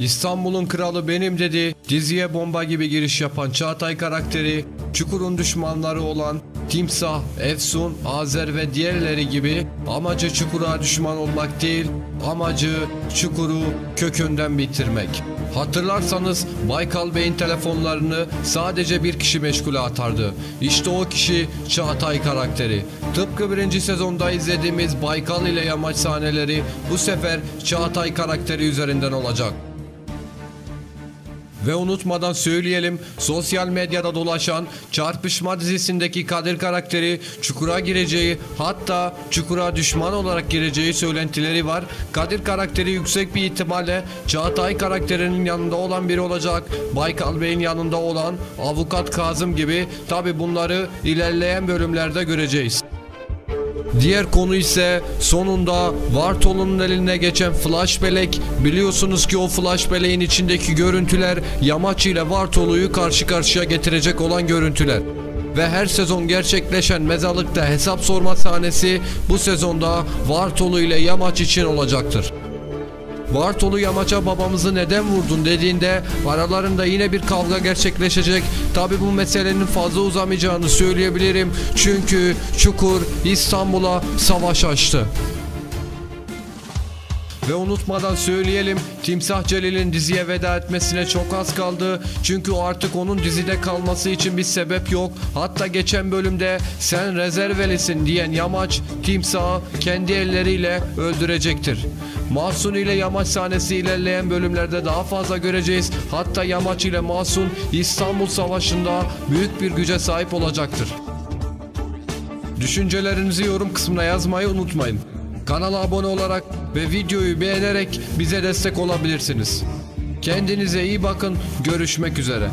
İstanbul'un kralı benim dedi. Diziye bomba gibi giriş yapan Çağatay karakteri, Çukur'un düşmanları olan Timsah, Efsun, Azer ve diğerleri gibi amacı Çukur'a düşman olmak değil, amacı Çukur'u kökünden bitirmek. Hatırlarsanız Baykal Bey'in telefonlarını sadece bir kişi meşgule atardı. İşte o kişi Çağatay karakteri. Tıpkı birinci sezonda izlediğimiz Baykal ile yamaç sahneleri bu sefer Çağatay karakteri üzerinden olacak. Ve unutmadan söyleyelim sosyal medyada dolaşan Çarpışma dizisindeki Kadir karakteri Çukur'a gireceği hatta Çukur'a düşman olarak gireceği söylentileri var. Kadir karakteri yüksek bir ihtimalle Çağatay karakterinin yanında olan biri olacak. Baykal Bey'in yanında olan Avukat Kazım gibi tabi bunları ilerleyen bölümlerde göreceğiz. Diğer konu ise sonunda Vartolu'nun eline geçen flash belek. Biliyorsunuz ki o flash beleğin içindeki görüntüler Yamaç ile Vartolu'yu karşı karşıya getirecek olan görüntüler. Ve her sezon gerçekleşen mezarlıkta hesap sorma sahnesi bu sezonda Vartolu ile Yamaç için olacaktır. Vartolu yamaça babamızı neden vurdun dediğinde aralarında yine bir kavga gerçekleşecek. Tabi bu meselenin fazla uzamayacağını söyleyebilirim. Çünkü Çukur İstanbul'a savaş açtı. Ve unutmadan söyleyelim Timsah Celil'in diziye veda etmesine çok az kaldı. Çünkü artık onun dizide kalması için bir sebep yok. Hatta geçen bölümde sen rezervelisin diyen Yamaç Timsah'ı kendi elleriyle öldürecektir. Mahsun ile Yamaç sahnesi ilerleyen bölümlerde daha fazla göreceğiz. Hatta Yamaç ile Mahsun İstanbul Savaşı'nda büyük bir güce sahip olacaktır. Düşüncelerinizi yorum kısmına yazmayı unutmayın. Kanala abone olarak ve videoyu beğenerek bize destek olabilirsiniz. Kendinize iyi bakın. Görüşmek üzere.